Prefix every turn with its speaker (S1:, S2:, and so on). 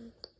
S1: Mm-hmm.